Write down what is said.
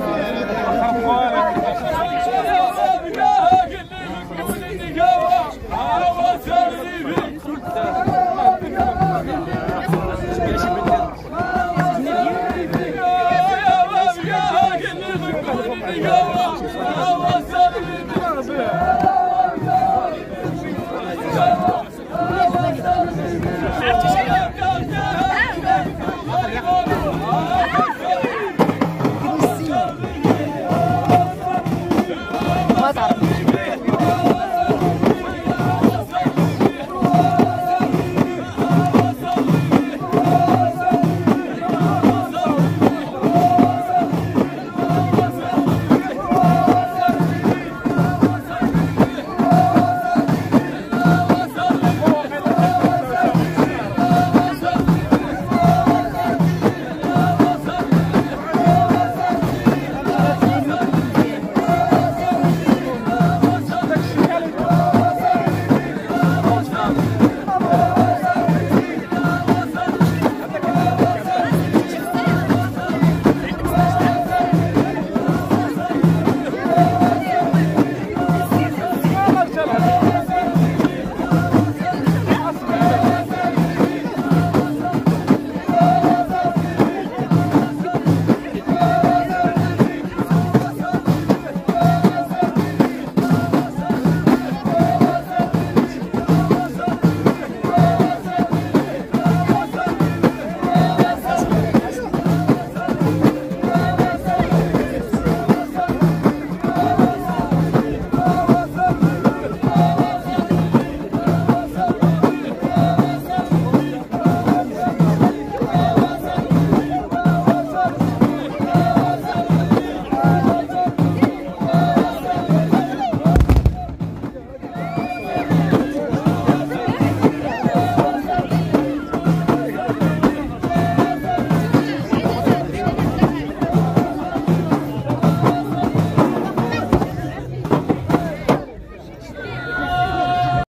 Amen.